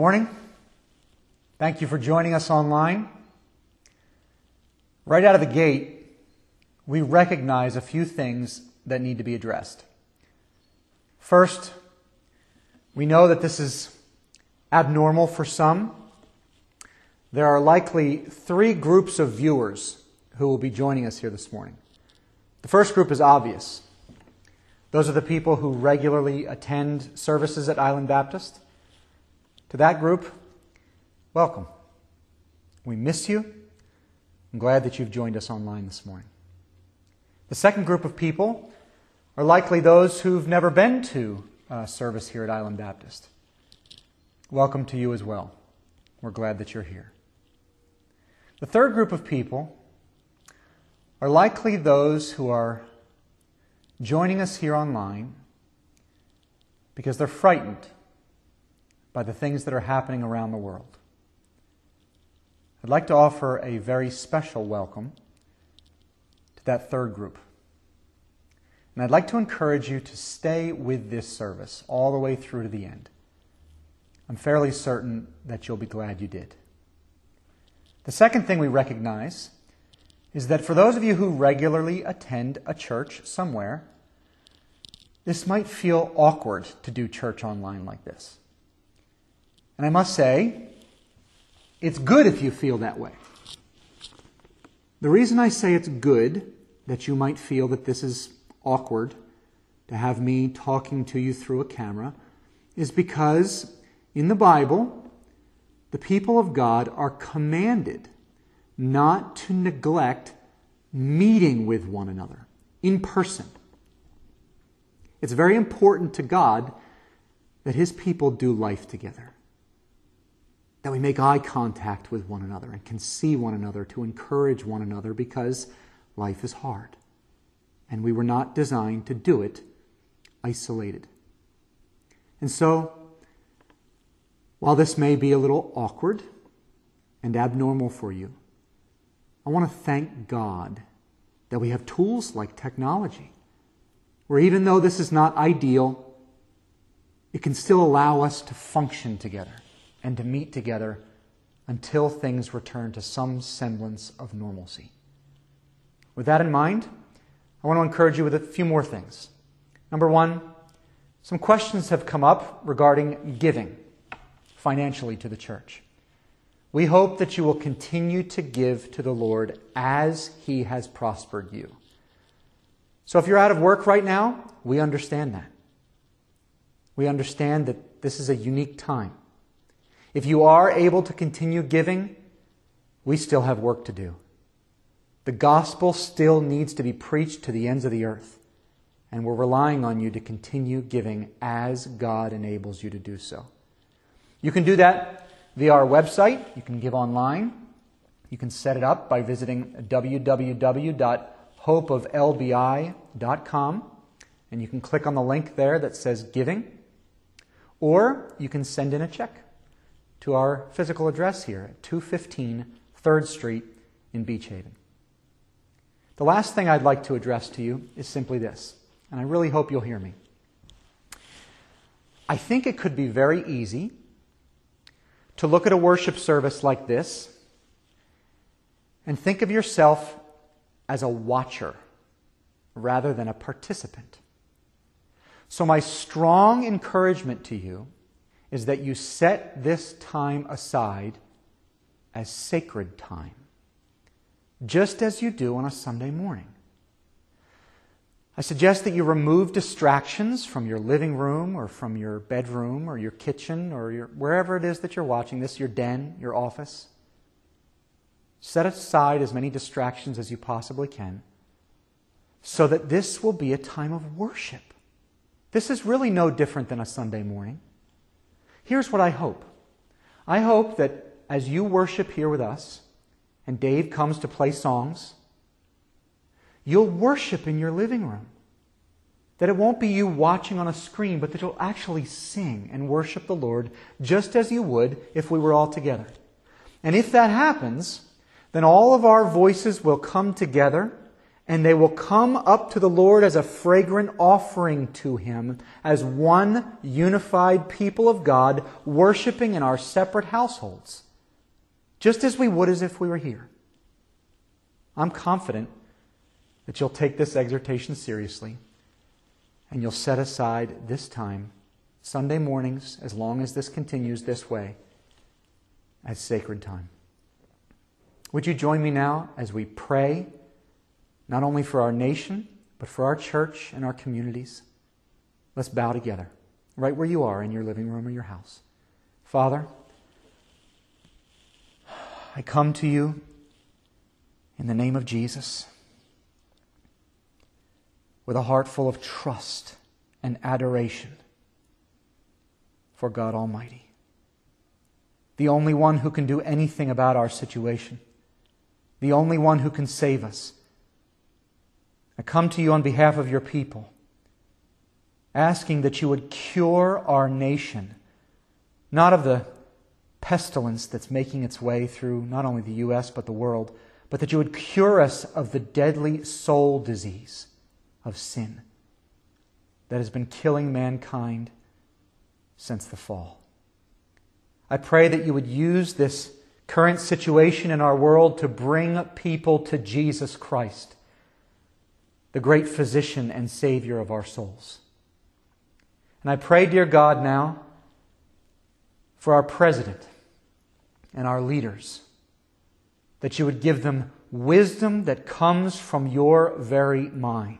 Morning. Thank you for joining us online. Right out of the gate, we recognize a few things that need to be addressed. First, we know that this is abnormal for some. There are likely three groups of viewers who will be joining us here this morning. The first group is obvious. Those are the people who regularly attend services at Island Baptist. To that group, welcome. We miss you. I'm glad that you've joined us online this morning. The second group of people are likely those who've never been to a service here at Island Baptist. Welcome to you as well. We're glad that you're here. The third group of people are likely those who are joining us here online because they're frightened by the things that are happening around the world. I'd like to offer a very special welcome to that third group. And I'd like to encourage you to stay with this service all the way through to the end. I'm fairly certain that you'll be glad you did. The second thing we recognize is that for those of you who regularly attend a church somewhere, this might feel awkward to do church online like this. And I must say, it's good if you feel that way. The reason I say it's good that you might feel that this is awkward to have me talking to you through a camera is because in the Bible, the people of God are commanded not to neglect meeting with one another in person. It's very important to God that His people do life together, that we make eye contact with one another and can see one another to encourage one another because life is hard. And we were not designed to do it isolated. And so, while this may be a little awkward and abnormal for you, I want to thank God that we have tools like technology, where even though this is not ideal, it can still allow us to function together and to meet together until things return to some semblance of normalcy. With that in mind, I want to encourage you with a few more things. Number one, some questions have come up regarding giving financially to the church. We hope that you will continue to give to the Lord as He has prospered you. So if you're out of work right now, we understand that. We understand that this is a unique time. If you are able to continue giving, we still have work to do. The gospel still needs to be preached to the ends of the earth, and we're relying on you to continue giving as God enables you to do so. You can do that via our website. You can give online. You can set it up by visiting www.hopeoflbi.com and you can click on the link there that says giving. Or you can send in a check to our physical address here at 215 3rd Street in Beach Haven. The last thing I'd like to address to you is simply this, and I really hope you'll hear me. I think it could be very easy to look at a worship service like this and think of yourself as a watcher rather than a participant. So, my strong encouragement to you is that you set this time aside as sacred time, just as you do on a Sunday morning. I suggest that you remove distractions from your living room or from your bedroom or your kitchen or your, wherever it is that you're watching this, your den, your office. Set aside as many distractions as you possibly can so that this will be a time of worship. This is really no different than a Sunday morning. Here's what I hope I hope that as you worship here with us, and Dave comes to play songs, You'll worship in your living room. That it won't be you watching on a screen, but that you'll actually sing and worship the Lord just as you would if we were all together. And if that happens, then all of our voices will come together and they will come up to the Lord as a fragrant offering to Him, as one unified people of God, worshiping in our separate households, just as we would as if we were here. I'm confident that you'll take this exhortation seriously and you'll set aside this time, Sunday mornings, as long as this continues this way, as sacred time. Would you join me now as we pray, not only for our nation, but for our church and our communities? Let's bow together, right where you are in your living room or your house. Father, I come to you in the name of Jesus with a heart full of trust and adoration for God Almighty, the only one who can do anything about our situation, the only one who can save us. I come to you on behalf of your people, asking that you would cure our nation, not of the pestilence that's making its way through not only the U.S., but the world, but that you would cure us of the deadly soul disease of sin that has been killing mankind since the fall. I pray that you would use this current situation in our world to bring people to Jesus Christ, the great physician and Savior of our souls. And I pray, dear God, now for our president and our leaders, that you would give them wisdom that comes from your very mind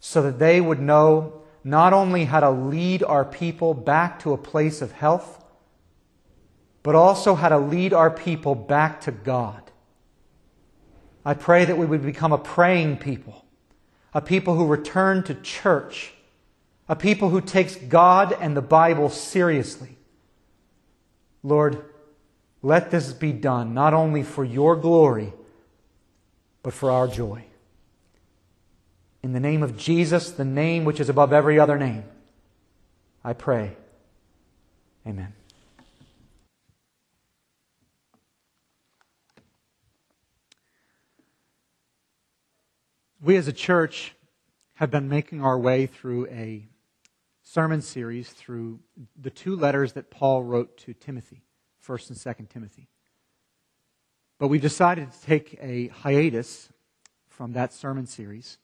so that they would know not only how to lead our people back to a place of health, but also how to lead our people back to God. I pray that we would become a praying people, a people who return to church, a people who takes God and the Bible seriously. Lord, let this be done not only for your glory, but for our joy. In the name of Jesus, the name which is above every other name, I pray. Amen. We as a church have been making our way through a sermon series through the two letters that Paul wrote to Timothy, 1st and 2nd Timothy. But we've decided to take a hiatus from that sermon series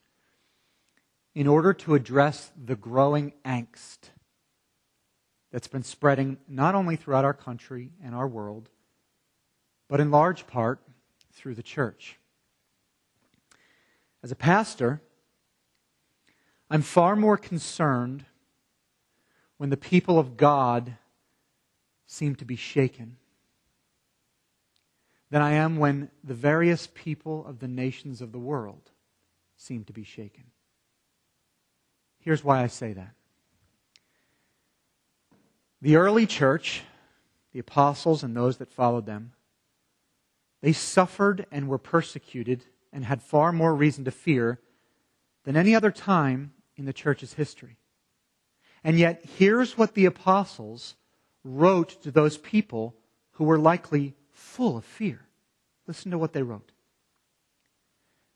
in order to address the growing angst that's been spreading not only throughout our country and our world, but in large part through the church. As a pastor, I'm far more concerned when the people of God seem to be shaken than I am when the various people of the nations of the world seem to be shaken. Here's why I say that. The early church, the apostles and those that followed them, they suffered and were persecuted and had far more reason to fear than any other time in the church's history. And yet, here's what the apostles wrote to those people who were likely full of fear. Listen to what they wrote.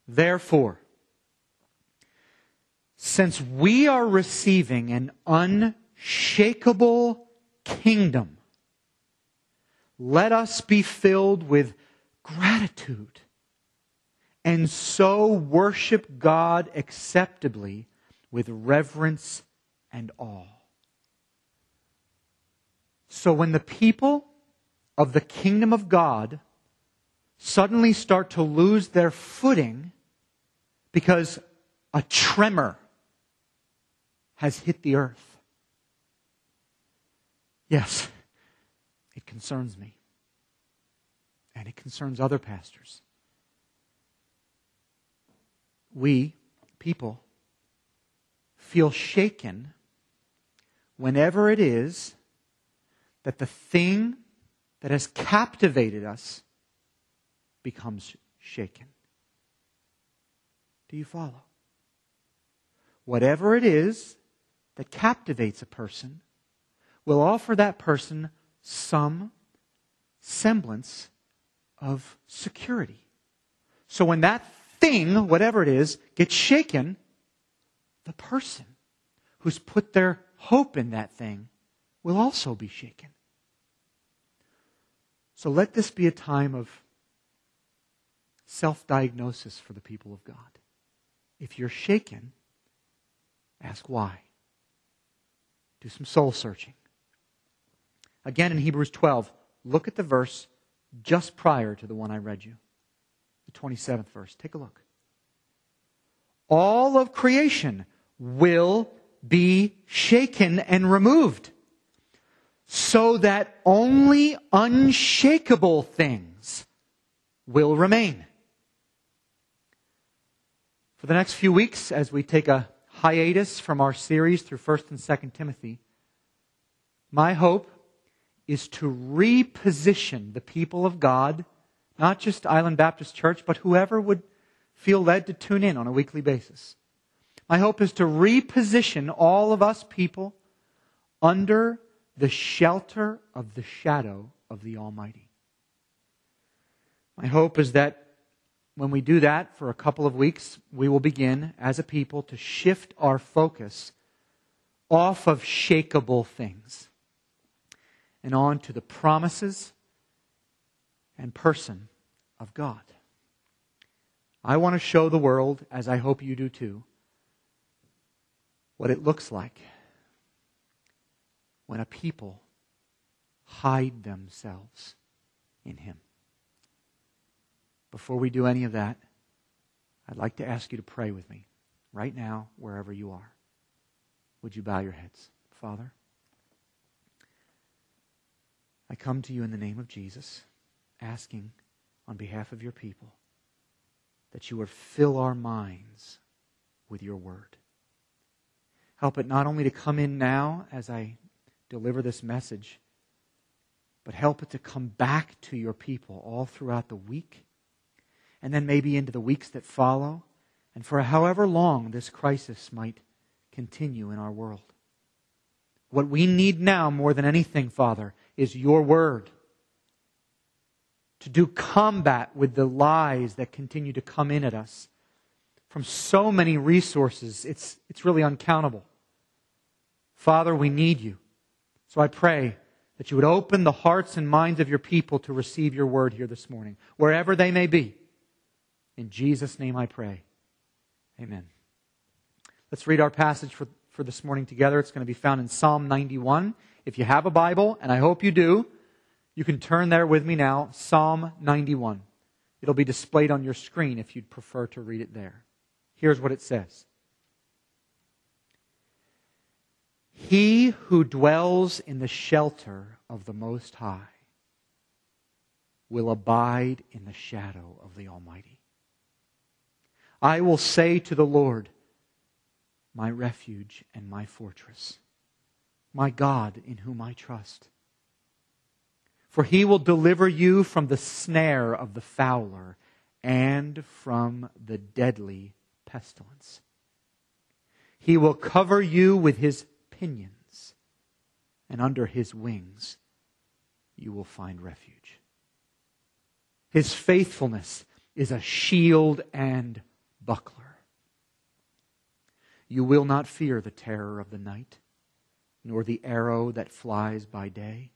Therefore, since we are receiving an unshakable kingdom, let us be filled with gratitude and so worship God acceptably with reverence and awe. So when the people of the kingdom of God suddenly start to lose their footing because a tremor has hit the earth. Yes, it concerns me. And it concerns other pastors. We, people, feel shaken whenever it is that the thing that has captivated us becomes shaken. Do you follow? Whatever it is that captivates a person will offer that person some semblance of security. So when that thing, whatever it is, gets shaken, the person who's put their hope in that thing will also be shaken. So let this be a time of self diagnosis for the people of God. If you're shaken, ask why. Do some soul searching. Again in Hebrews 12, look at the verse just prior to the one I read you, the 27th verse. Take a look. All of creation will be shaken and removed so that only unshakable things will remain. For the next few weeks, as we take a hiatus from our series through 1st and 2nd Timothy, my hope is to reposition the people of God, not just Island Baptist Church, but whoever would feel led to tune in on a weekly basis. My hope is to reposition all of us people under the shelter of the shadow of the Almighty. My hope is that when we do that for a couple of weeks, we will begin as a people to shift our focus off of shakable things and on to the promises and person of God. I want to show the world, as I hope you do too, what it looks like when a people hide themselves in Him. Before we do any of that, I'd like to ask you to pray with me right now, wherever you are. Would you bow your heads? Father, I come to you in the name of Jesus, asking on behalf of your people that you would fill our minds with your word. Help it not only to come in now as I deliver this message, but help it to come back to your people all throughout the week, and then maybe into the weeks that follow, and for however long this crisis might continue in our world. What we need now more than anything, Father, is your word. To do combat with the lies that continue to come in at us from so many resources, it's, it's really uncountable. Father, we need you. So I pray that you would open the hearts and minds of your people to receive your word here this morning, wherever they may be. In Jesus' name I pray. Amen. Let's read our passage for, for this morning together. It's going to be found in Psalm 91. If you have a Bible, and I hope you do, you can turn there with me now. Psalm 91. It'll be displayed on your screen if you'd prefer to read it there. Here's what it says He who dwells in the shelter of the Most High will abide in the shadow of the Almighty. I will say to the Lord, my refuge and my fortress, my God in whom I trust. For he will deliver you from the snare of the fowler and from the deadly pestilence. He will cover you with his pinions, and under his wings you will find refuge. His faithfulness is a shield and buckler. You will not fear the terror of the night, nor the arrow that flies by day,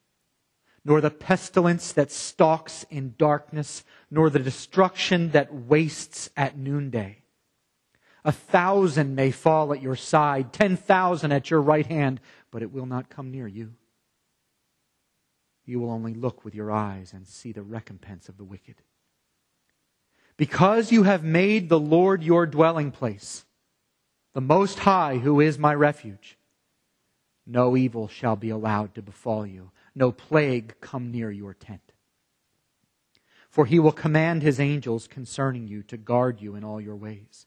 nor the pestilence that stalks in darkness, nor the destruction that wastes at noonday. A thousand may fall at your side, ten thousand at your right hand, but it will not come near you. You will only look with your eyes and see the recompense of the wicked. Because you have made the Lord your dwelling place, the Most High, who is my refuge, no evil shall be allowed to befall you, no plague come near your tent. For he will command his angels concerning you to guard you in all your ways.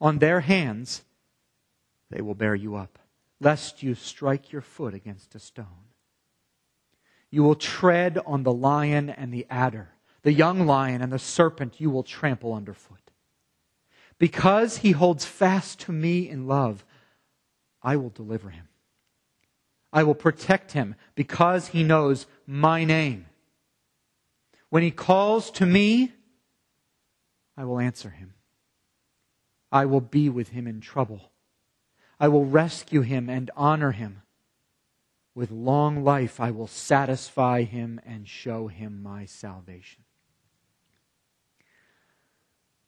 On their hands they will bear you up, lest you strike your foot against a stone. You will tread on the lion and the adder, the young lion and the serpent you will trample underfoot. Because he holds fast to me in love, I will deliver him. I will protect him because he knows my name. When he calls to me, I will answer him. I will be with him in trouble. I will rescue him and honor him. With long life I will satisfy him and show him my salvation.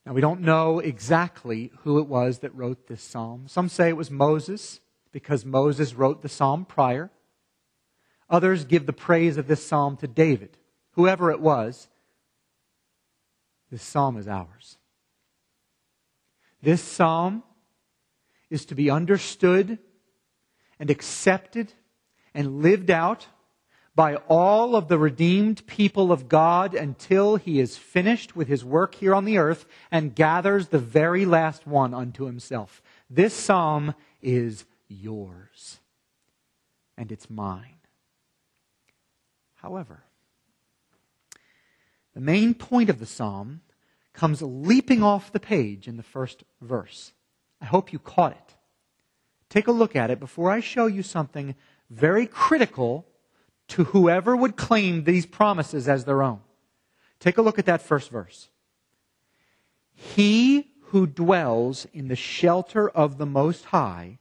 Now, we don't know exactly who it was that wrote this psalm. Some say it was Moses, because Moses wrote the psalm prior. Others give the praise of this psalm to David. Whoever it was, this psalm is ours. This psalm is to be understood and accepted and lived out by all of the redeemed people of God until he is finished with his work here on the earth and gathers the very last one unto himself. This psalm is yours and it's mine. However, the main point of the psalm comes leaping off the page in the first verse. I hope you caught it. Take a look at it before I show you something very critical to whoever would claim these promises as their own. Take a look at that first verse. He who dwells in the shelter of the Most High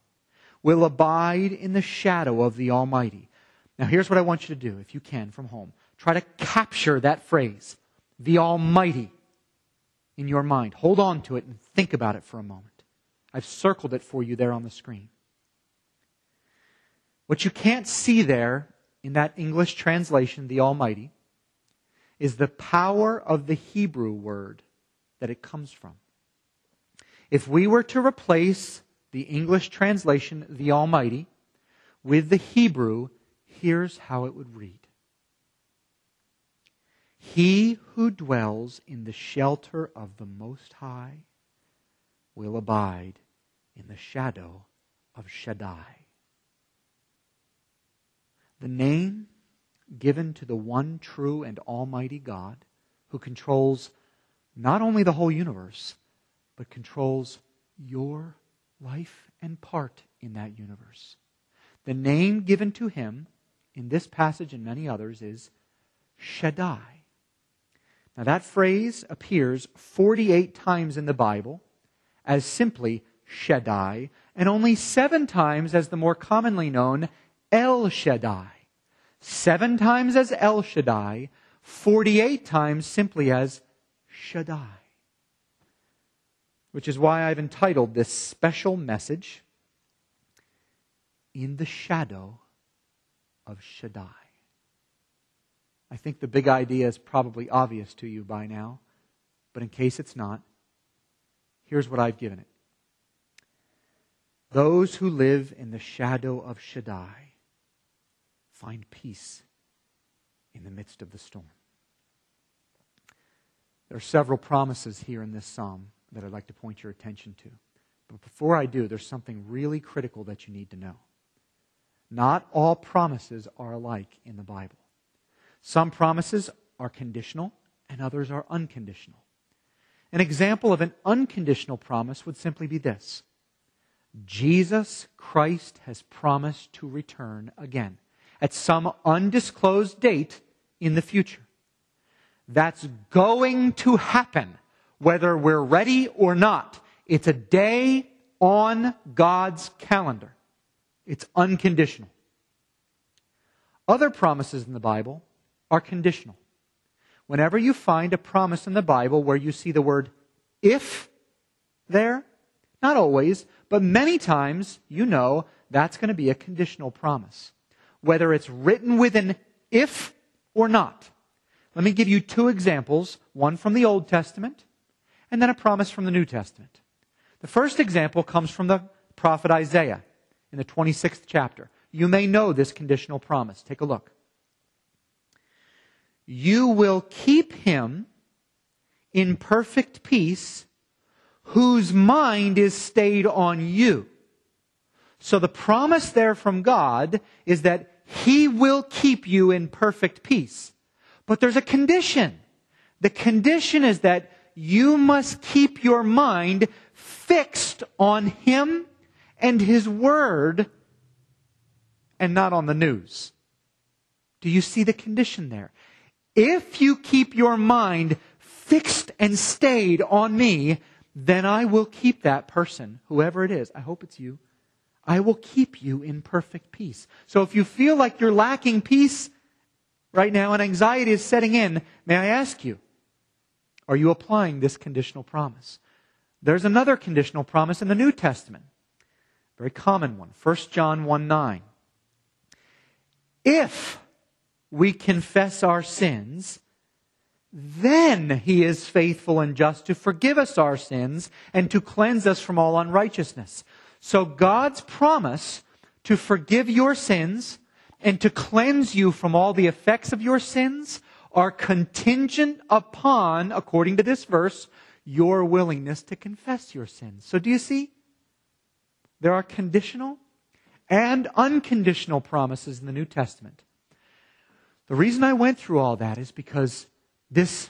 will abide in the shadow of the Almighty. Now, here's what I want you to do, if you can, from home. Try to capture that phrase, the Almighty, in your mind. Hold on to it and think about it for a moment. I've circled it for you there on the screen. What you can't see there in that English translation, the Almighty, is the power of the Hebrew word that it comes from. If we were to replace the English translation, the Almighty, with the Hebrew, here's how it would read He who dwells in the shelter of the Most High will abide in the shadow of Shaddai. The name given to the one true and almighty God who controls not only the whole universe, but controls your life and part in that universe. The name given to him in this passage and many others is Shaddai. Now, that phrase appears 48 times in the Bible as simply Shaddai, and only seven times as the more commonly known El Shaddai. Seven times as El Shaddai, 48 times simply as Shaddai. Which is why I've entitled this special message, In the Shadow of Shaddai. I think the big idea is probably obvious to you by now, but in case it's not, here's what I've given it. Those who live in the shadow of Shaddai find peace in the midst of the storm. There are several promises here in this psalm that I'd like to point your attention to. But before I do, there's something really critical that you need to know. Not all promises are alike in the Bible. Some promises are conditional and others are unconditional. An example of an unconditional promise would simply be this Jesus Christ has promised to return again at some undisclosed date in the future. That's going to happen, whether we're ready or not. It's a day on God's calendar. It's unconditional. Other promises in the Bible are conditional. Whenever you find a promise in the Bible where you see the word if there, not always, but many times, you know that's going to be a conditional promise whether it's written with an if or not. Let me give you two examples, one from the Old Testament and then a promise from the New Testament. The first example comes from the prophet Isaiah in the 26th chapter. You may know this conditional promise. Take a look. You will keep him in perfect peace whose mind is stayed on you so the promise there from God is that He will keep you in perfect peace. But there's a condition. The condition is that you must keep your mind fixed on Him and His Word and not on the news. Do you see the condition there? If you keep your mind fixed and stayed on me, then I will keep that person, whoever it is. I hope it's you. I will keep you in perfect peace. So if you feel like you're lacking peace right now and anxiety is setting in, may I ask you, are you applying this conditional promise? There's another conditional promise in the New Testament. Very common one. 1 John 1 9. If we confess our sins, then he is faithful and just to forgive us our sins and to cleanse us from all unrighteousness. So God's promise to forgive your sins and to cleanse you from all the effects of your sins are contingent upon, according to this verse, your willingness to confess your sins. So do you see? There are conditional and unconditional promises in the New Testament. The reason I went through all that is because this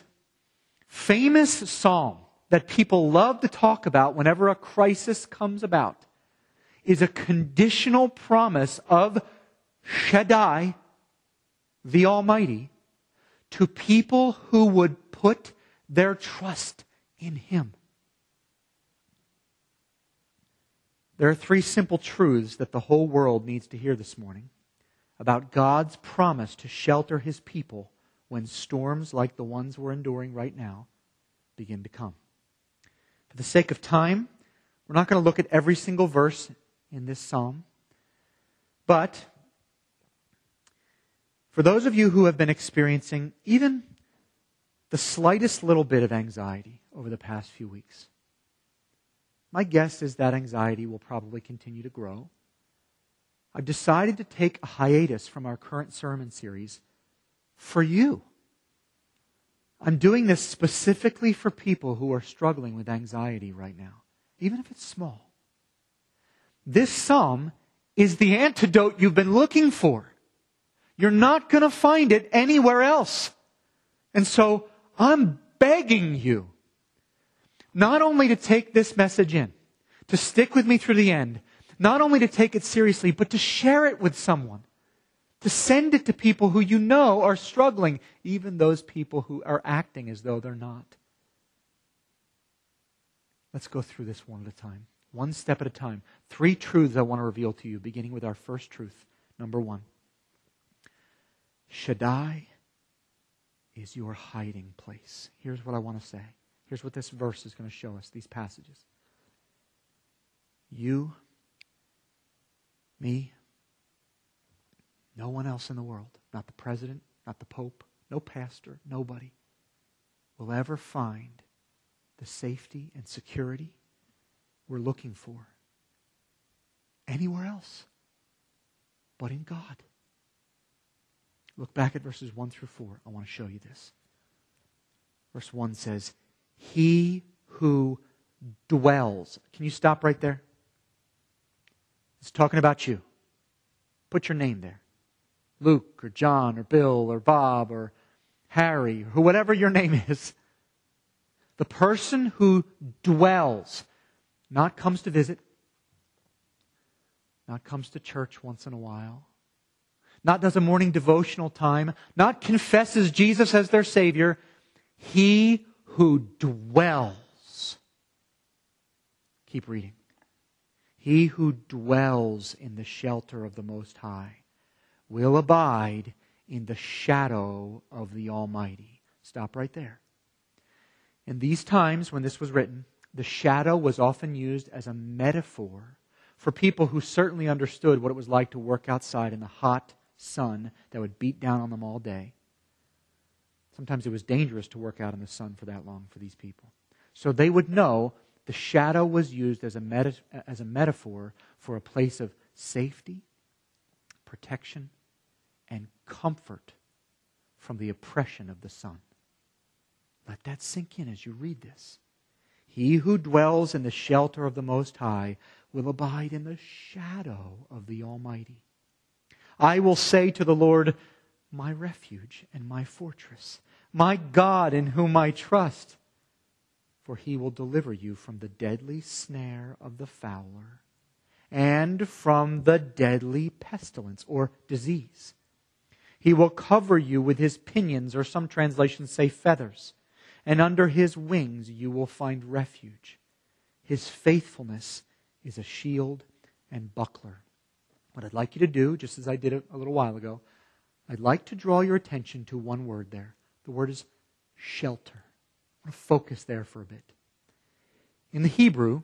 famous psalm that people love to talk about whenever a crisis comes about is a conditional promise of Shaddai, the Almighty, to people who would put their trust in Him. There are three simple truths that the whole world needs to hear this morning about God's promise to shelter His people when storms like the ones we're enduring right now begin to come. For the sake of time, we're not going to look at every single verse in this psalm. But for those of you who have been experiencing even the slightest little bit of anxiety over the past few weeks, my guess is that anxiety will probably continue to grow. I've decided to take a hiatus from our current sermon series for you. I'm doing this specifically for people who are struggling with anxiety right now, even if it's small. This psalm is the antidote you've been looking for. You're not going to find it anywhere else. And so I'm begging you not only to take this message in, to stick with me through the end, not only to take it seriously, but to share it with someone to send it to people who you know are struggling, even those people who are acting as though they're not. Let's go through this one at a time, one step at a time. Three truths I want to reveal to you, beginning with our first truth. Number one Shaddai is your hiding place. Here's what I want to say. Here's what this verse is going to show us, these passages. You, me, no one else in the world, not the president, not the pope, no pastor, nobody, will ever find the safety and security we're looking for anywhere else but in God. Look back at verses 1 through 4. I want to show you this. Verse 1 says, He who dwells. Can you stop right there? It's talking about you. Put your name there. Luke or John or Bill or Bob or Harry or whatever your name is. The person who dwells, not comes to visit, not comes to church once in a while, not does a morning devotional time, not confesses Jesus as their Savior, he who dwells. Keep reading. He who dwells in the shelter of the Most High will abide in the shadow of the Almighty. Stop right there. In these times when this was written, the shadow was often used as a metaphor for people who certainly understood what it was like to work outside in the hot sun that would beat down on them all day. Sometimes it was dangerous to work out in the sun for that long for these people. So they would know the shadow was used as a, meta- as a metaphor for a place of safety, protection, and comfort from the oppression of the sun. Let that sink in as you read this. He who dwells in the shelter of the Most High will abide in the shadow of the Almighty. I will say to the Lord, My refuge and my fortress, my God in whom I trust. For he will deliver you from the deadly snare of the fowler and from the deadly pestilence or disease. He will cover you with his pinions, or some translations say feathers, and under his wings you will find refuge. His faithfulness is a shield and buckler. What I'd like you to do, just as I did a, a little while ago, I'd like to draw your attention to one word there. The word is shelter. I want to focus there for a bit. In the Hebrew,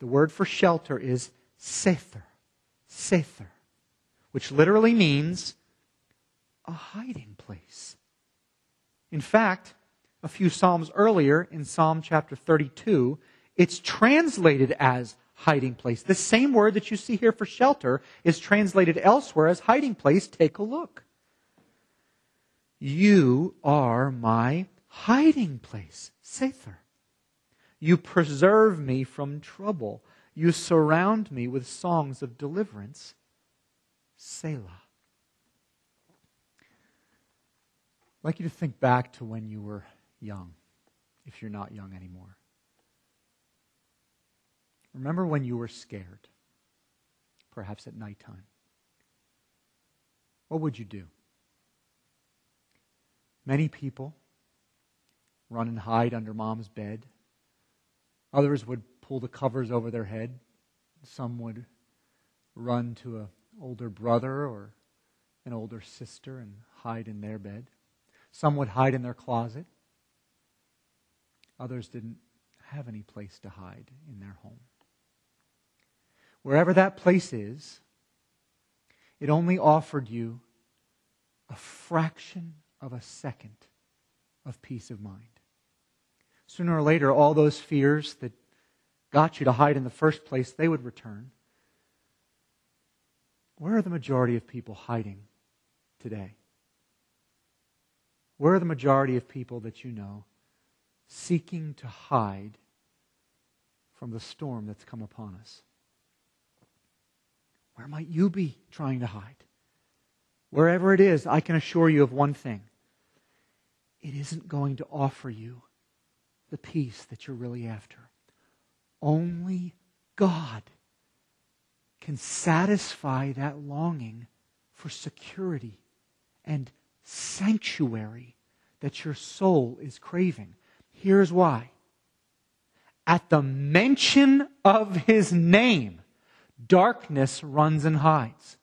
the word for shelter is sether. Sether. Which literally means a hiding place. In fact, a few Psalms earlier, in Psalm chapter 32, it's translated as hiding place. The same word that you see here for shelter is translated elsewhere as hiding place. Take a look. You are my hiding place, Sether. You preserve me from trouble. You surround me with songs of deliverance, Selah. I'd like you to think back to when you were young, if you're not young anymore. Remember when you were scared, perhaps at nighttime. What would you do? Many people run and hide under mom's bed. Others would pull the covers over their head. Some would run to an older brother or an older sister and hide in their bed. Some would hide in their closet. Others didn't have any place to hide in their home. Wherever that place is, it only offered you a fraction of a second of peace of mind. Sooner or later, all those fears that got you to hide in the first place, they would return. Where are the majority of people hiding today? Where are the majority of people that you know seeking to hide from the storm that's come upon us? Where might you be trying to hide? Wherever it is, I can assure you of one thing it isn't going to offer you the peace that you're really after. Only God can satisfy that longing for security and sanctuary that your soul is craving. Here's why. At the mention of his name, darkness runs and hides.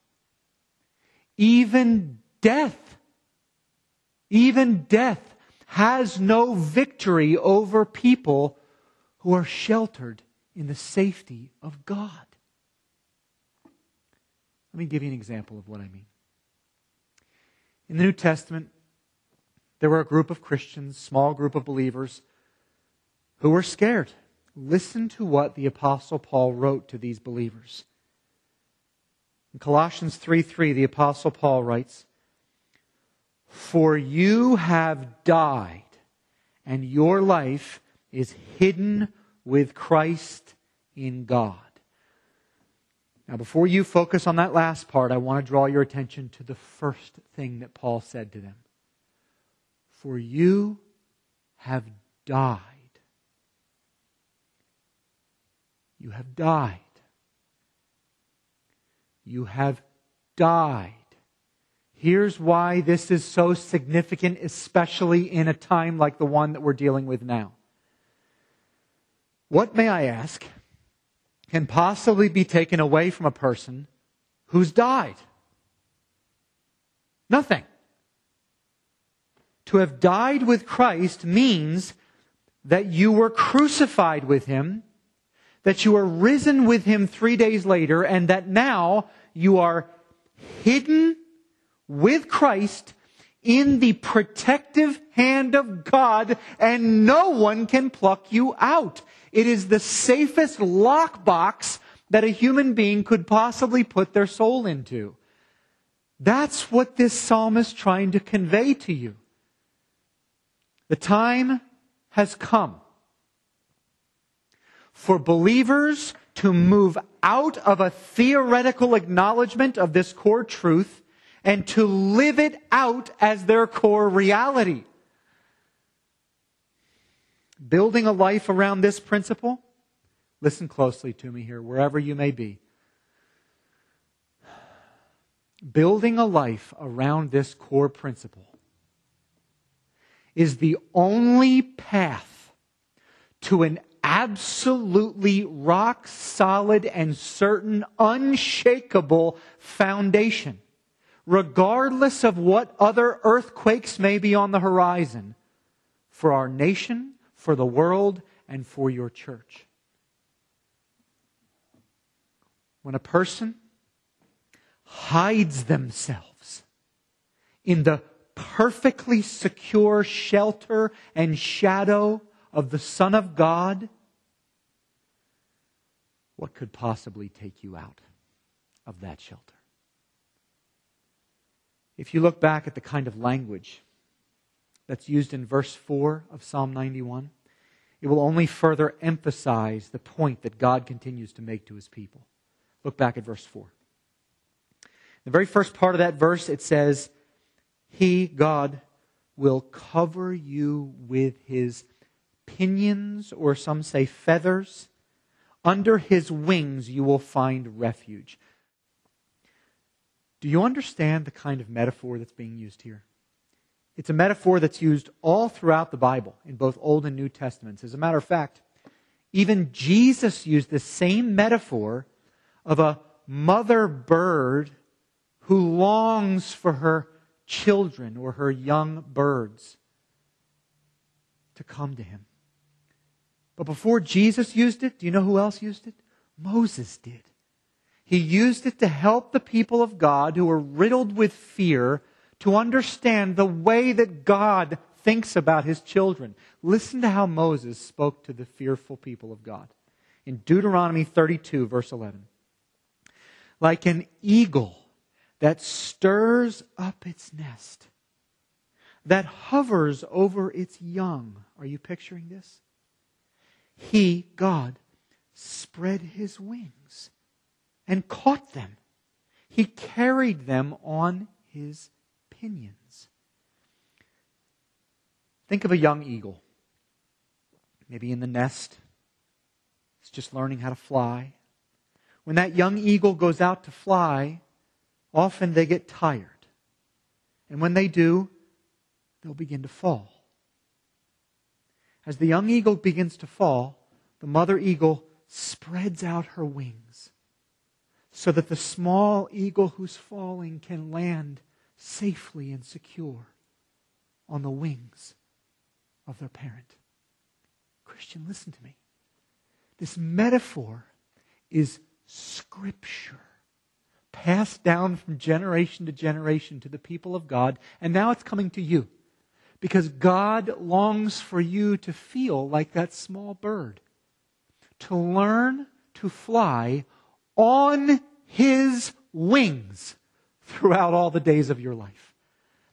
Even death, even death has no victory over people who are sheltered in the safety of God. Let me give you an example of what I mean. In the New Testament, there were a group of Christians, small group of believers, who were scared. Listen to what the Apostle Paul wrote to these believers. In Colossians 3 3, the Apostle Paul writes, For you have died, and your life is hidden with Christ in God. Now, before you focus on that last part, I want to draw your attention to the first thing that Paul said to them. For you have died. You have died. You have died. Here's why this is so significant, especially in a time like the one that we're dealing with now. What, may I ask, can possibly be taken away from a person who's died? Nothing. To have died with Christ means that you were crucified with him, that you are risen with him three days later, and that now you are hidden with Christ in the protective hand of God, and no one can pluck you out. It is the safest lockbox that a human being could possibly put their soul into. That's what this psalm is trying to convey to you. The time has come for believers to move out of a theoretical acknowledgement of this core truth and to live it out as their core reality building a life around this principle, listen closely to me here, wherever you may be. Building a life around this core principle is the only path to an absolutely rock solid and certain, unshakable foundation, regardless of what other earthquakes may be on the horizon, for our nation, for the world, and for your church. When a person hides themselves in the perfectly secure shelter and shadow of the Son of God, what could possibly take you out of that shelter? If you look back at the kind of language that's used in verse 4 of Psalm 91, it will only further emphasize the point that God continues to make to his people. Look back at verse 4. The very first part of that verse, it says, He, God, will cover you with His pinions, or some say feathers. Under His wings you will find refuge. Do you understand the kind of metaphor that's being used here? It's a metaphor that's used all throughout the Bible, in both Old and New Testaments. As a matter of fact, even Jesus used the same metaphor of a mother bird who longs for her children or her young birds to come to him. But before Jesus used it, do you know who else used it? Moses did. He used it to help the people of God who were riddled with fear to understand the way that God thinks about his children. Listen to how Moses spoke to the fearful people of God. In Deuteronomy 32, verse 11. Like an eagle that stirs up its nest, that hovers over its young. Are you picturing this? He, God, spread his wings and caught them. He carried them on his pinions. Think of a young eagle, maybe in the nest. It's just learning how to fly. When that young eagle goes out to fly, often they get tired. And when they do, they'll begin to fall. As the young eagle begins to fall, the mother eagle spreads out her wings so that the small eagle who's falling can land safely and secure on the wings of their parent. Christian, listen to me. This metaphor is scripture passed down from generation to generation to the people of God, and now it's coming to you. Because God longs for you to feel like that small bird, to learn to fly on His wings throughout all the days of your life.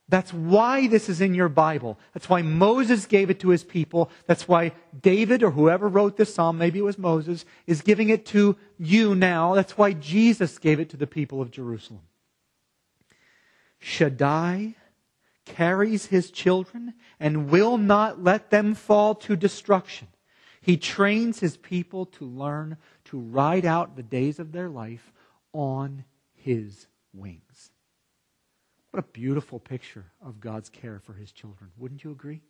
That's why this is in your Bible. That's why Moses gave it to his people. That's why David or whoever wrote this psalm, maybe it was Moses, is giving it to you now. That's why Jesus gave it to the people of Jerusalem. Shaddai carries his children and will not let them fall to destruction. He trains his people to learn to ride out the days of their life on his wings. What a beautiful picture of God's care for his children. Wouldn't you agree?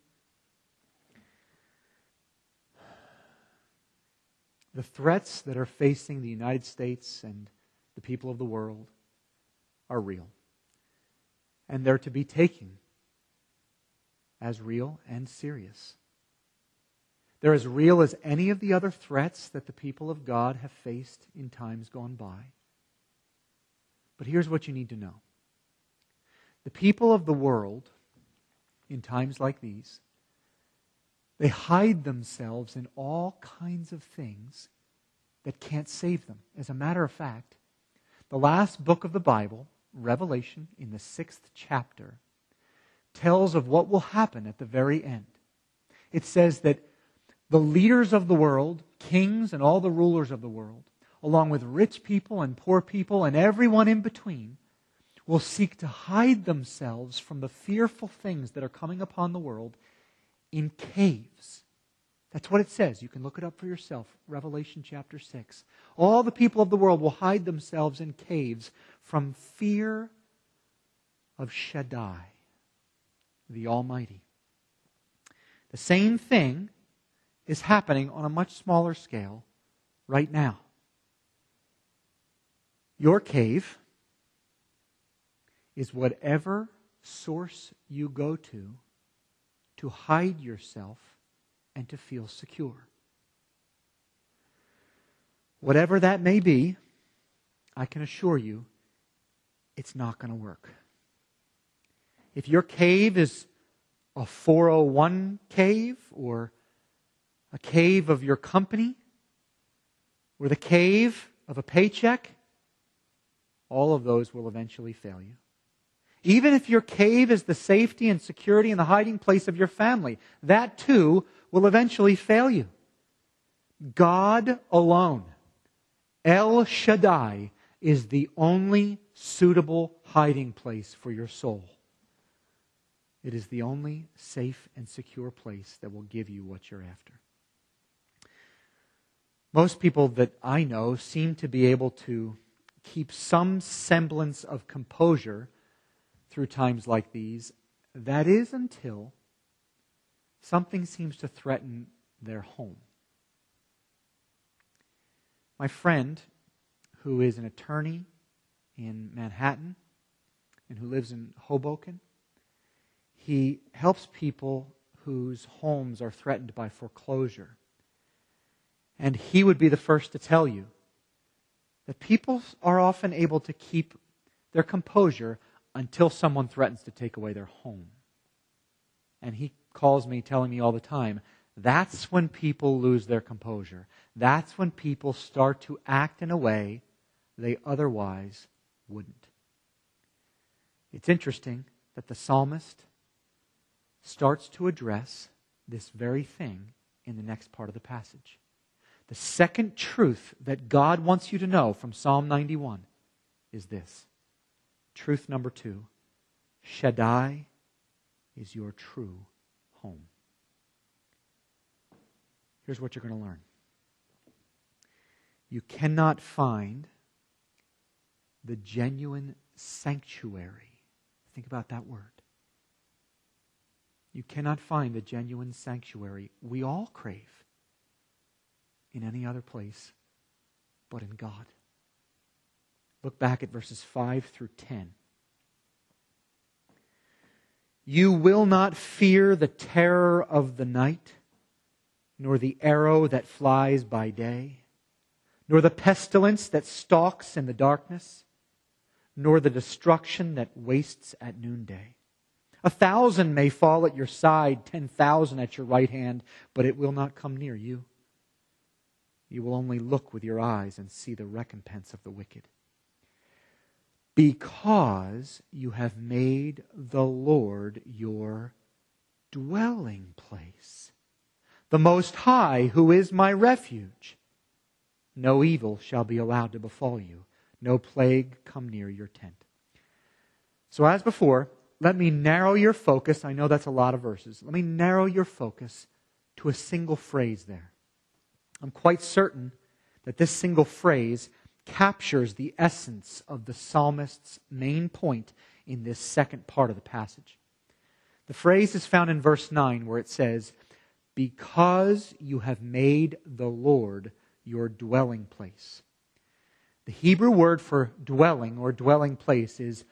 The threats that are facing the United States and the people of the world are real. And they're to be taken as real and serious. They're as real as any of the other threats that the people of God have faced in times gone by. But here's what you need to know the people of the world, in times like these, they hide themselves in all kinds of things that can't save them. As a matter of fact, the last book of the Bible, Revelation, in the sixth chapter, tells of what will happen at the very end. It says that the leaders of the world, kings and all the rulers of the world, along with rich people and poor people and everyone in between, will seek to hide themselves from the fearful things that are coming upon the world in caves. That's what it says. You can look it up for yourself. Revelation chapter 6. All the people of the world will hide themselves in caves from fear of Shaddai, the Almighty. The same thing is happening on a much smaller scale right now. Your cave is whatever source you go to to hide yourself and to feel secure. Whatever that may be, I can assure you it's not going to work. If your cave is a 401 cave or a cave of your company or the cave of a paycheck, all of those will eventually fail you. Even if your cave is the safety and security and the hiding place of your family, that too will eventually fail you. God alone, El Shaddai, is the only suitable hiding place for your soul. It is the only safe and secure place that will give you what you're after. Most people that I know seem to be able to keep some semblance of composure through times like these. That is until something seems to threaten their home. My friend, who is an attorney in Manhattan and who lives in Hoboken, he helps people whose homes are threatened by foreclosure. And he would be the first to tell you that people are often able to keep their composure until someone threatens to take away their home. And he calls me telling me all the time that's when people lose their composure. That's when people start to act in a way they otherwise wouldn't. It's interesting that the psalmist starts to address this very thing in the next part of the passage. The second truth that God wants you to know from Psalm 91 is this. Truth number two Shaddai is your true home. Here's what you're going to learn you cannot find the genuine sanctuary. Think about that word. You cannot find the genuine sanctuary we all crave in any other place but in God. Look back at verses 5 through 10. You will not fear the terror of the night, nor the arrow that flies by day, nor the pestilence that stalks in the darkness, nor the destruction that wastes at noonday. A thousand may fall at your side, ten thousand at your right hand, but it will not come near you. You will only look with your eyes and see the recompense of the wicked. Because you have made the Lord your dwelling place, the Most High, who is my refuge. No evil shall be allowed to befall you, no plague come near your tent. So, as before, let me narrow your focus. I know that's a lot of verses. Let me narrow your focus to a single phrase there. I'm quite certain that this single phrase captures the essence of the psalmist's main point in this second part of the passage. The phrase is found in verse 9 where it says, Because you have made the Lord your dwelling place. The Hebrew word for dwelling or dwelling place is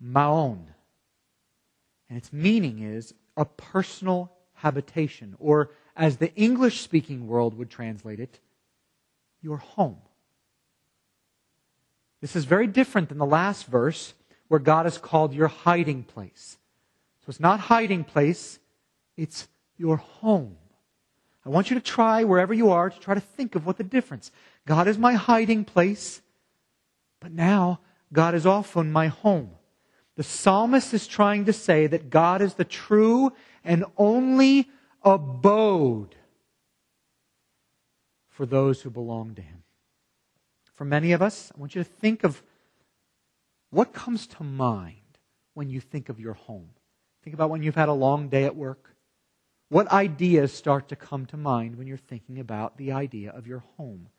maon. And its meaning is a personal habitation or as the English speaking world would translate it, your home. This is very different than the last verse where God is called your hiding place. So it's not hiding place, it's your home. I want you to try wherever you are to try to think of what the difference. God is my hiding place, but now God is often my home. The psalmist is trying to say that God is the true and only abode for those who belong to him. For many of us, I want you to think of what comes to mind when you think of your home. Think about when you've had a long day at work. What ideas start to come to mind when you're thinking about the idea of your home?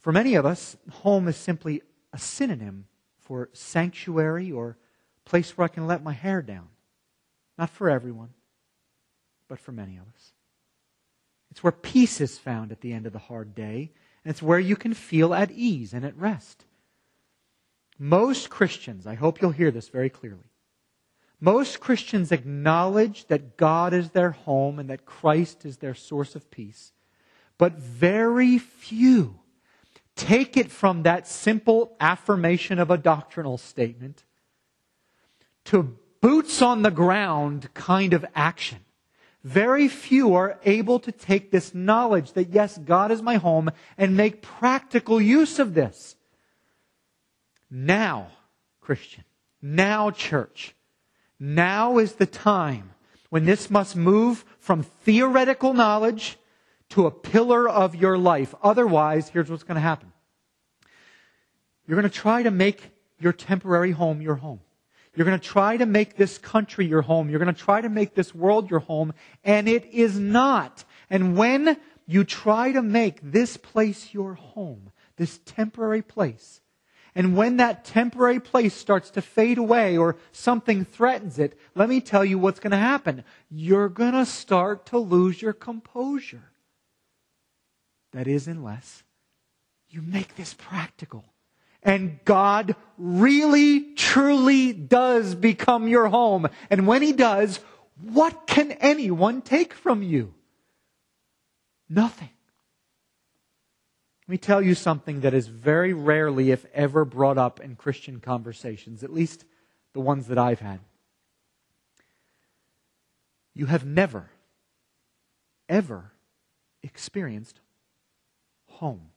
For many of us, home is simply a synonym for sanctuary or place where I can let my hair down. Not for everyone but for many of us. It's where peace is found at the end of the hard day, and it's where you can feel at ease and at rest. Most Christians, I hope you'll hear this very clearly, most Christians acknowledge that God is their home and that Christ is their source of peace, but very few take it from that simple affirmation of a doctrinal statement to boots on the ground kind of action. Very few are able to take this knowledge that yes, God is my home and make practical use of this. Now, Christian, now, church, now is the time when this must move from theoretical knowledge to a pillar of your life. Otherwise, here's what's going to happen. You're going to try to make your temporary home your home. You're going to try to make this country your home. You're going to try to make this world your home, and it is not. And when you try to make this place your home, this temporary place, and when that temporary place starts to fade away or something threatens it, let me tell you what's going to happen. You're going to start to lose your composure. That is, unless you make this practical. And God really, truly does become your home. And when He does, what can anyone take from you? Nothing. Let me tell you something that is very rarely, if ever, brought up in Christian conversations, at least the ones that I've had. You have never, ever experienced home.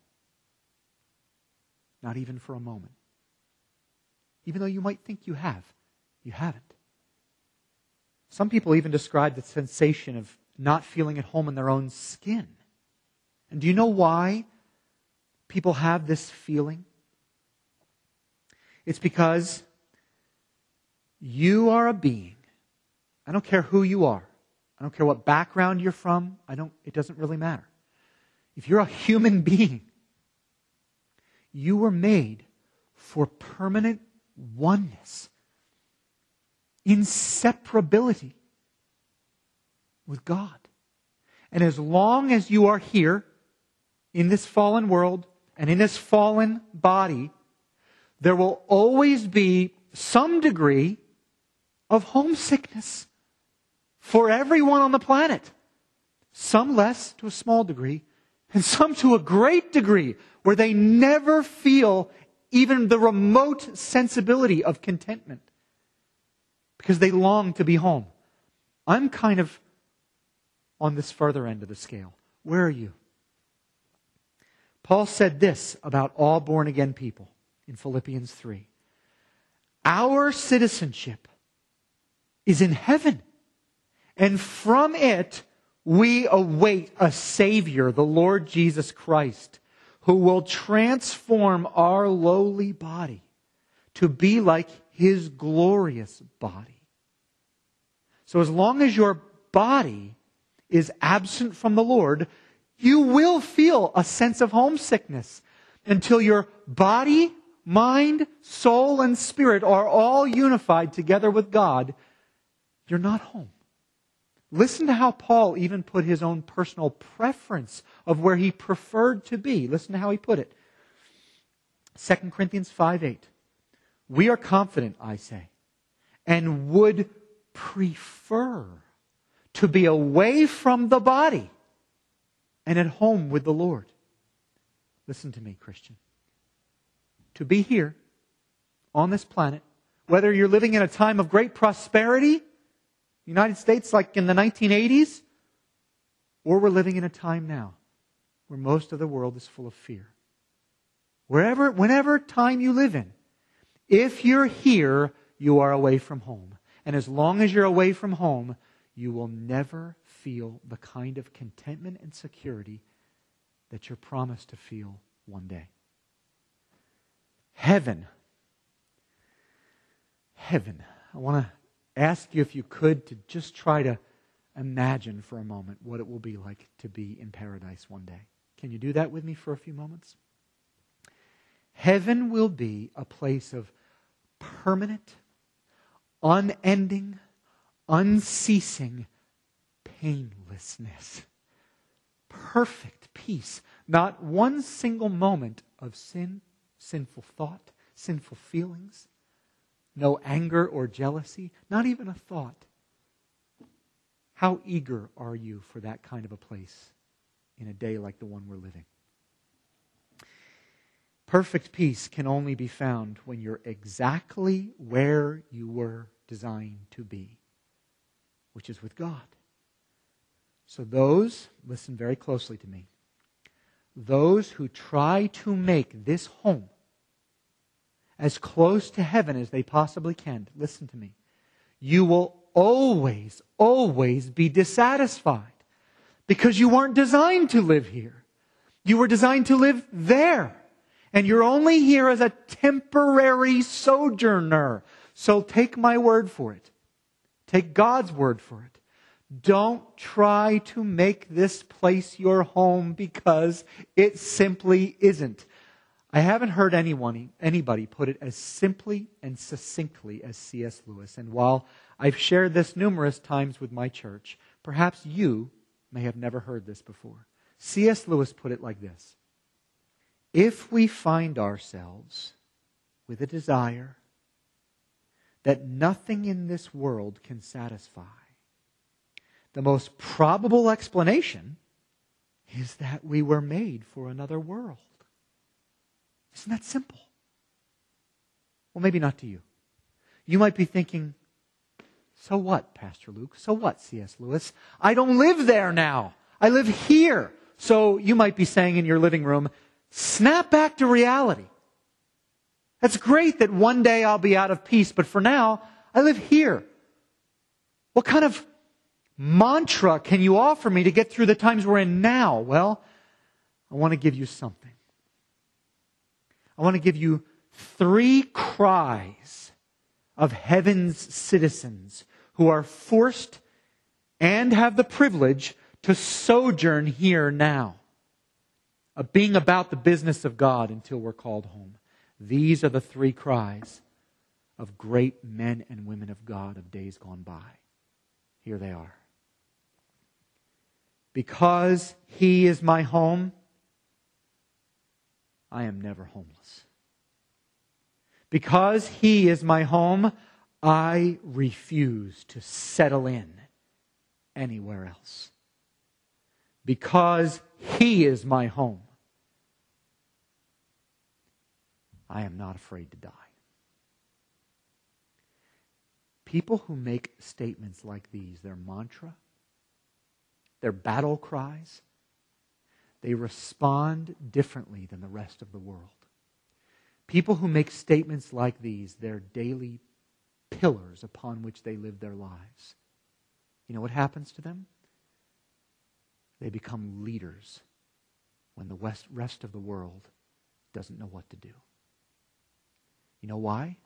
Not even for a moment. Even though you might think you have, you haven't. Some people even describe the sensation of not feeling at home in their own skin. And do you know why people have this feeling? It's because you are a being. I don't care who you are. I don't care what background you're from. I don't, it doesn't really matter. If you're a human being, you were made for permanent oneness, inseparability with God. And as long as you are here in this fallen world and in this fallen body, there will always be some degree of homesickness for everyone on the planet. Some less to a small degree, and some to a great degree, where they never feel even the remote sensibility of contentment because they long to be home. I'm kind of on this further end of the scale. Where are you? Paul said this about all born again people in Philippians 3. Our citizenship is in heaven, and from it we await a Savior, the Lord Jesus Christ, who will transform our lowly body to be like His glorious body. So as long as your body is absent from the Lord, you will feel a sense of homesickness until your body, mind, soul, and spirit are all unified together with God. You're not home. Listen to how Paul even put his own personal preference of where he preferred to be. Listen to how he put it. 2 Corinthians 5 8. We are confident, I say, and would prefer to be away from the body and at home with the Lord. Listen to me, Christian. To be here on this planet, whether you're living in a time of great prosperity United States like in the 1980s, or we're living in a time now where most of the world is full of fear. Wherever, whenever time you live in, if you're here, you are away from home. And as long as you're away from home, you will never feel the kind of contentment and security that you're promised to feel one day. Heaven. Heaven. I want to ask you if you could to just try to imagine for a moment what it will be like to be in paradise one day. Can you do that with me for a few moments? Heaven will be a place of permanent, unending, unceasing painlessness, perfect peace, not one single moment of sin, sinful thought, sinful feelings, no anger or jealousy, not even a thought. How eager are you for that kind of a place in a day like the one we're living? Perfect peace can only be found when you're exactly where you were designed to be, which is with God. So, those, listen very closely to me, those who try to make this home as close to heaven as they possibly can, listen to me, you will always, always be dissatisfied because you weren't designed to live here. You were designed to live there. And you're only here as a temporary sojourner. So take my word for it. Take God's word for it. Don't try to make this place your home because it simply isn't. I haven't heard anyone, anybody put it as simply and succinctly as C.S. Lewis. And while I've shared this numerous times with my church, perhaps you may have never heard this before. C.S. Lewis put it like this if we find ourselves with a desire that nothing in this world can satisfy, the most probable explanation is that we were made for another world. Isn't that simple? Well, maybe not to you. You might be thinking, so what, Pastor Luke? So what, C.S. Lewis? I don't live there now. I live here. So you might be saying in your living room, Snap back to reality. That's great that one day I'll be out of peace, but for now, I live here. What kind of mantra can you offer me to get through the times we're in now? Well, I want to give you something. I want to give you three cries of heaven's citizens who are forced and have the privilege to sojourn here now of being about the business of God until we're called home. These are the three cries of great men and women of God of days gone by. Here they are. Because He is my home, I am never homeless. Because He is my home, I refuse to settle in anywhere else. Because He is my home, I am not afraid to die. People who make statements like these, their mantra, their battle cries, they respond differently than the rest of the world. People who make statements like these, their daily pillars upon which they live their lives. You know what happens to them? They become leaders when the rest of the world doesn't know what to do. You know why?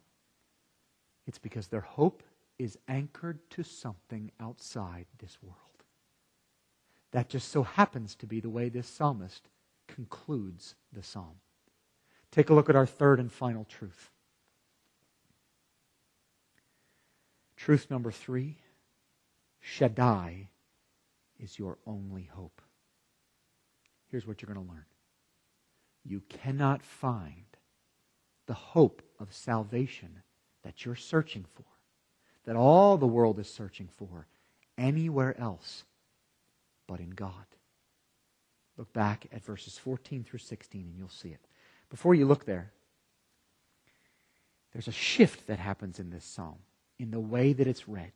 It's because their hope is anchored to something outside this world. That just so happens to be the way this psalmist concludes the psalm. Take a look at our third and final truth. Truth number three Shaddai is your only hope. Here's what you're going to learn you cannot find the hope of salvation that you're searching for, that all the world is searching for, anywhere else but in God. Look back at verses 14 through 16 and you'll see it. Before you look there, there's a shift that happens in this psalm, in the way that it's read.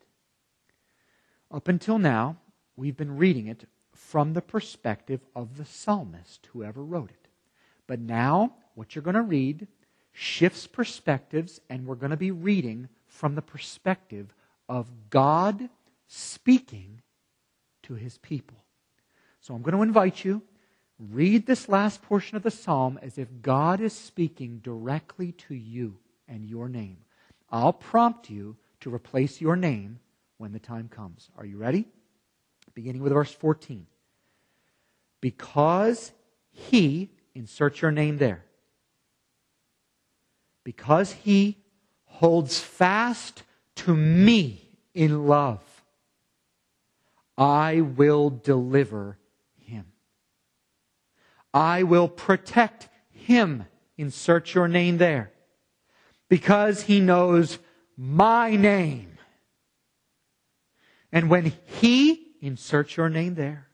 Up until now, we've been reading it from the perspective of the psalmist, whoever wrote it. But now, what you're going to read shifts perspectives, and we're going to be reading from the perspective of God speaking to his people. So I'm going to invite you, read this last portion of the psalm as if God is speaking directly to you and your name. I'll prompt you to replace your name when the time comes. Are you ready? Beginning with verse 14. Because he, insert your name there because he holds fast to me in love. I will deliver. I will protect him. Insert your name there. Because he knows my name. And when he, insert your name there,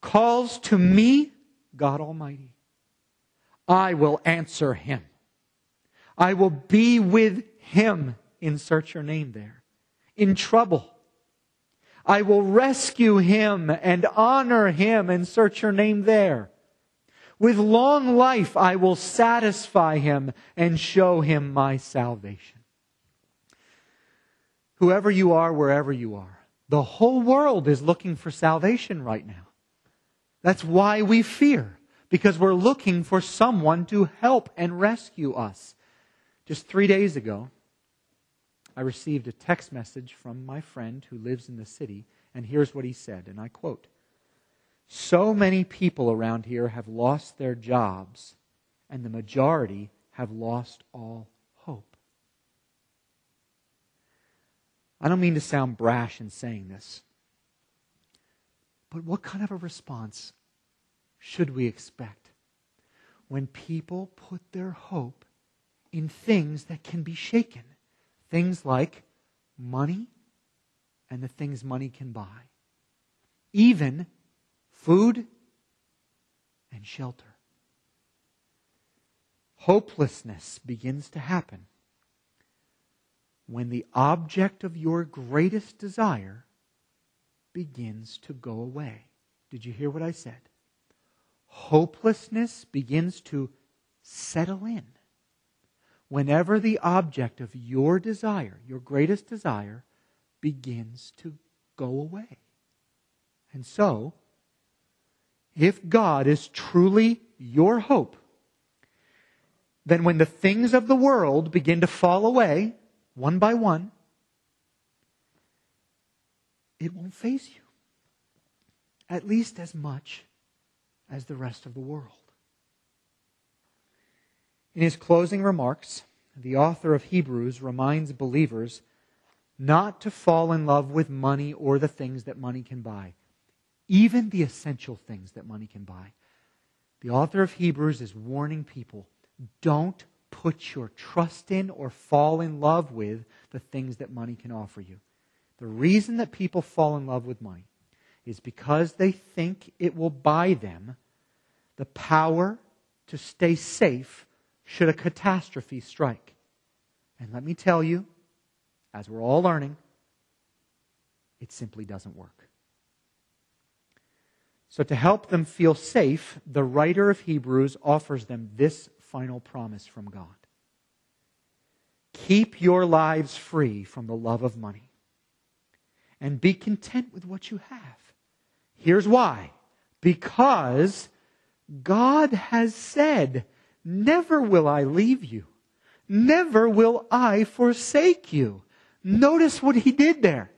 calls to me, God Almighty, I will answer him. I will be with him, insert your name there, in trouble. I will rescue him and honor him, insert your name there. With long life I will satisfy him and show him my salvation. Whoever you are, wherever you are, the whole world is looking for salvation right now. That's why we fear, because we're looking for someone to help and rescue us. Just three days ago, I received a text message from my friend who lives in the city, and here's what he said, and I quote So many people around here have lost their jobs, and the majority have lost all hope. I don't mean to sound brash in saying this, but what kind of a response should we expect when people put their hope in things that can be shaken? Things like money and the things money can buy, even food and shelter. Hopelessness begins to happen when the object of your greatest desire begins to go away. Did you hear what I said? Hopelessness begins to settle in whenever the object of your desire, your greatest desire, begins to go away. And so, if God is truly your hope, then when the things of the world begin to fall away, one by one, it won't faze you. At least as much as the rest of the world. In his closing remarks, the author of Hebrews reminds believers not to fall in love with money or the things that money can buy, even the essential things that money can buy. The author of Hebrews is warning people don't put your trust in or fall in love with the things that money can offer you. The reason that people fall in love with money is because they think it will buy them the power to stay safe should a catastrophe strike. And let me tell you, as we're all learning, it simply doesn't work. So, to help them feel safe, the writer of Hebrews offers them this final promise from God Keep your lives free from the love of money and be content with what you have. Here's why because God has said, Never will I leave you. Never will I forsake you. Notice what he did there.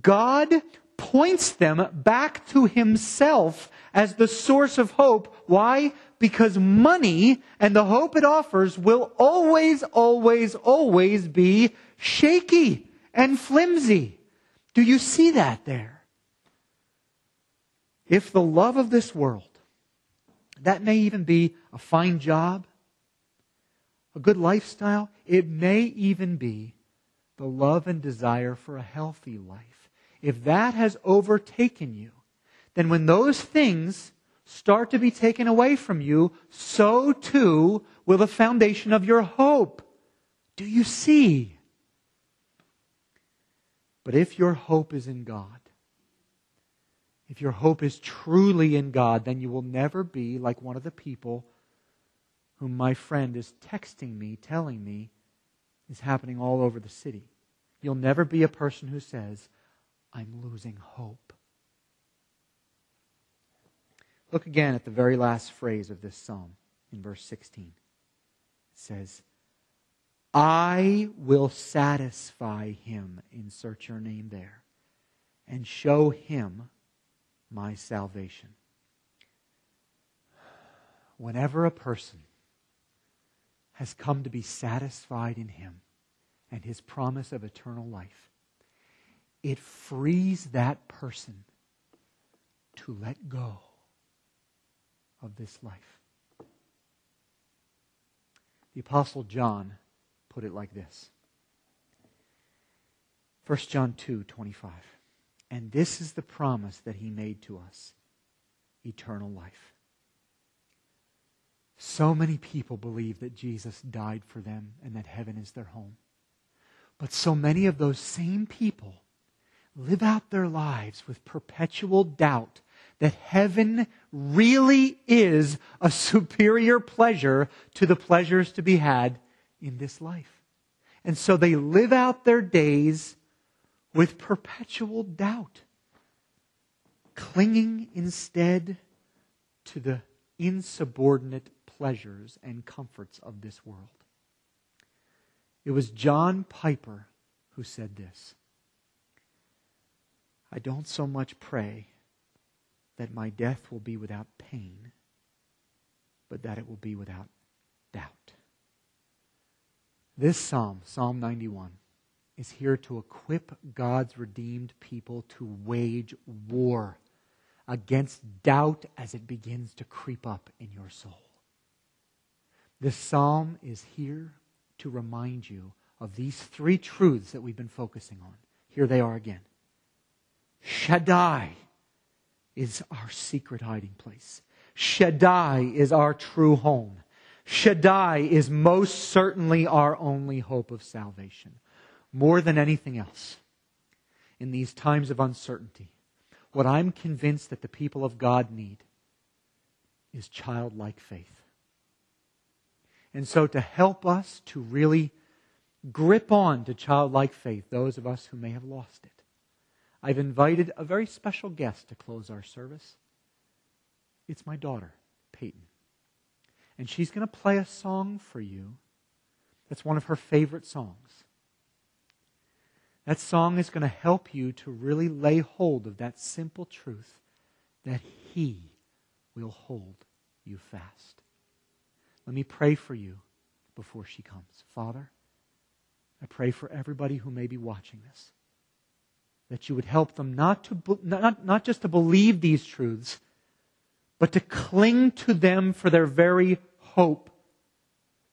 God points them back to himself as the source of hope. Why? Because money and the hope it offers will always, always, always be shaky and flimsy. Do you see that there? If the love of this world that may even be a fine job, a good lifestyle. It may even be the love and desire for a healthy life. If that has overtaken you, then when those things start to be taken away from you, so too will the foundation of your hope. Do you see? But if your hope is in God, if your hope is truly in God, then you will never be like one of the people whom my friend is texting me, telling me is happening all over the city. You'll never be a person who says, I'm losing hope. Look again at the very last phrase of this psalm in verse 16. It says, I will satisfy him, insert your name there, and show him my salvation. Whenever a person has come to be satisfied in Him and His promise of eternal life, it frees that person to let go of this life. The Apostle John put it like this 1 John 2 25. And this is the promise that he made to us eternal life. So many people believe that Jesus died for them and that heaven is their home. But so many of those same people live out their lives with perpetual doubt that heaven really is a superior pleasure to the pleasures to be had in this life. And so they live out their days with perpetual doubt, clinging instead to the insubordinate pleasures and comforts of this world. It was John Piper who said this I don't so much pray that my death will be without pain, but that it will be without doubt. This psalm, Psalm 91, is here to equip God's redeemed people to wage war against doubt as it begins to creep up in your soul. This psalm is here to remind you of these three truths that we've been focusing on. Here they are again. Shaddai is our secret hiding place. Shaddai is our true home. Shaddai is most certainly our only hope of salvation. More than anything else, in these times of uncertainty, what I'm convinced that the people of God need is childlike faith. And so, to help us to really grip on to childlike faith, those of us who may have lost it, I've invited a very special guest to close our service. It's my daughter, Peyton. And she's going to play a song for you that's one of her favorite songs. That song is going to help you to really lay hold of that simple truth that He will hold you fast. Let me pray for you before she comes. Father, I pray for everybody who may be watching this that you would help them not, to, not, not just to believe these truths, but to cling to them for their very hope.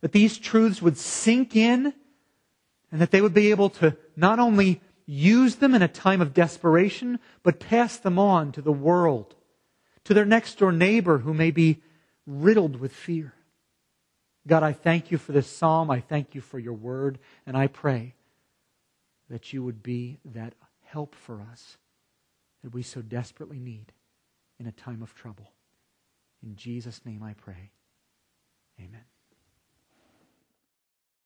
That these truths would sink in and that they would be able to not only use them in a time of desperation, but pass them on to the world, to their next door neighbor who may be riddled with fear. God, I thank you for this psalm. I thank you for your word. And I pray that you would be that help for us that we so desperately need in a time of trouble. In Jesus' name I pray. Amen.